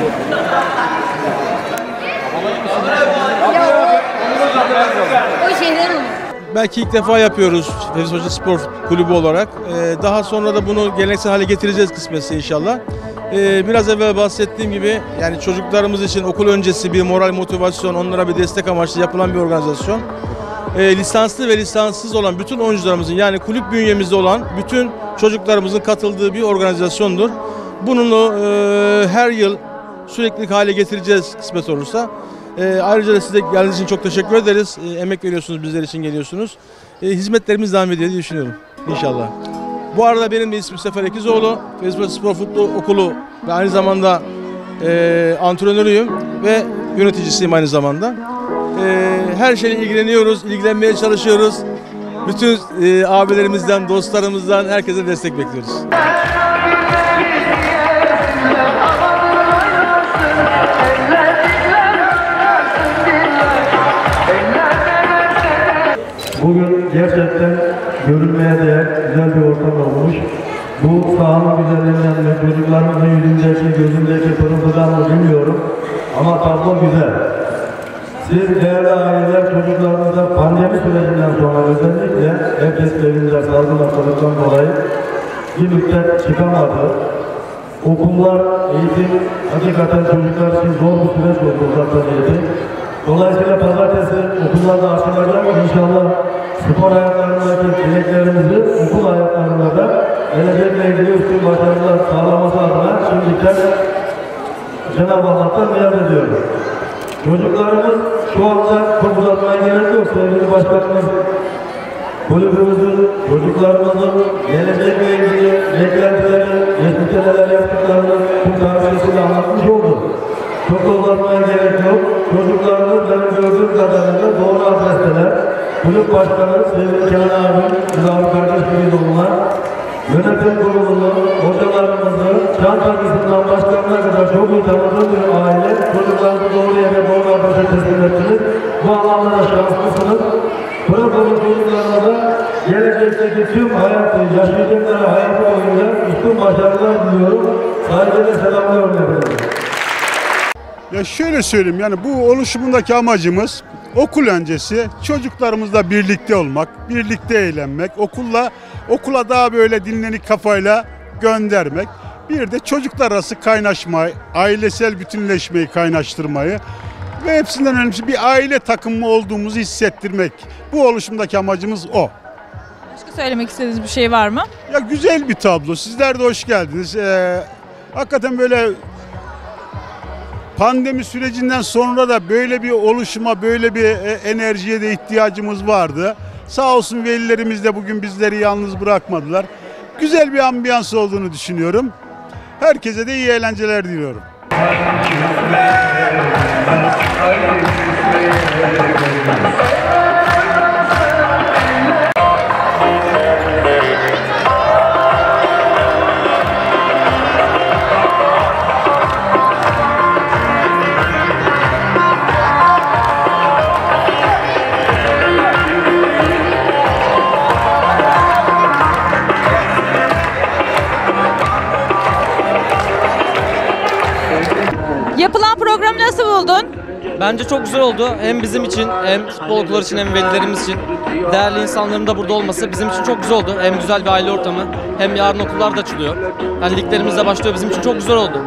O. Belki ilk defa yapıyoruz Tefis Hoca Spor Kulübü olarak. Ee, daha sonra da bunu geleneksel hale getireceğiz kısmetse inşallah. Ee, biraz evvel bahsettiğim gibi yani çocuklarımız için okul öncesi bir moral motivasyon, onlara bir destek amaçlı yapılan bir organizasyon. Ee, lisanslı ve lisanssız olan bütün oyuncularımızın yani kulüp bünyemizde olan bütün çocuklarımızın katıldığı bir organizasyondur. Bununla e, her yıl sürekli hale getireceğiz kısmet olursa. Ee, ayrıca da size geldiğiniz için çok teşekkür ederiz. Ee, emek veriyorsunuz, bizler için geliyorsunuz. Ee, hizmetlerimiz devam ediyor diye düşünüyorum. İnşallah. Bu arada benim de ismim Sefer Ekizoğlu. Facebook Spor Futbol Okulu ve aynı zamanda e, antrenörüyüm ve yöneticisiyim aynı zamanda. E, her şeyle ilgileniyoruz, ilgilenmeye çalışıyoruz. Bütün e, abilerimizden, dostlarımızdan herkese destek bekliyoruz. Görülmeye değer güzel bir ortam olmuş. Bu sahanın güzelliğinden ve çocuklarımızın yüzündeki, gözündeki pırıltıdan mı bilmiyorum. Ama tablo güzel. Siz değerli aileler çocuklarınıza pandemi sürecinden sonra özellikle herkes evinde salgın hastalıktan dolayı bir müddet çıkamadı. Okullar, eğitim hakikaten çocuklar için zor bir süreç oldu uzaktan eğitim. Dolayısıyla pazartesi okullarda açılacak. İnşallah spor hayatlarındaki dileklerimizi okul hayatlarında da gelecekle ilgili üstün başarılar sağlaması adına şimdiden Cenab-ı Allah'tan niyaz ediyoruz. Çocuklarımız şu anda çok uzatmaya gerek yok sevgili başkanımız. Kulübümüzün, çocuklarımızın gelecekle ilgili beklentileri, neler yaptıklarını tüm tarihçesiyle anlatmış oldu. Çok uzatmaya gerek yok. Çocuklarımız benim gördüğüm kadarıyla doğru adresteler. Kulüp başkanı sevgili Kenan abim, Rızavi kardeş gibi onlar. Yönetim kurulunu, hocalarımızı, can takısından başkanına kadar çok iyi tanıdığım bir aile. Çocuklarımızı doğru yere doğru adrese teslim ettiniz. Bu anlamda da şanslısınız. Çocuklarına da gelecekteki tüm hayatı, yaşayacakları hayatı boyunca üstün başarılar diliyorum. Saygıyla selamlıyorum efendim. Ya şöyle söyleyeyim yani bu oluşumundaki amacımız okul öncesi çocuklarımızla birlikte olmak, birlikte eğlenmek, okulla okula daha böyle dinlenik kafayla göndermek. Bir de çocuklar arası kaynaşmayı, ailesel bütünleşmeyi kaynaştırmayı ve hepsinden önemlisi bir aile takımı olduğumuzu hissettirmek. Bu oluşumdaki amacımız o. Başka söylemek istediğiniz bir şey var mı? Ya güzel bir tablo. Sizler de hoş geldiniz. Ee, hakikaten böyle pandemi sürecinden sonra da böyle bir oluşuma, böyle bir e, enerjiye de ihtiyacımız vardı. Sağ olsun velilerimiz de bugün bizleri yalnız bırakmadılar. Güzel bir ambiyans olduğunu düşünüyorum. Herkese de iyi eğlenceler diliyorum. Buldun? Bence çok güzel oldu. Hem bizim için hem futbol okulları için hem velilerimiz için. Değerli insanların da burada olması bizim için çok güzel oldu. Hem güzel bir aile ortamı hem yarın okullar da açılıyor. Yani liglerimiz de başlıyor. Bizim için çok güzel oldu.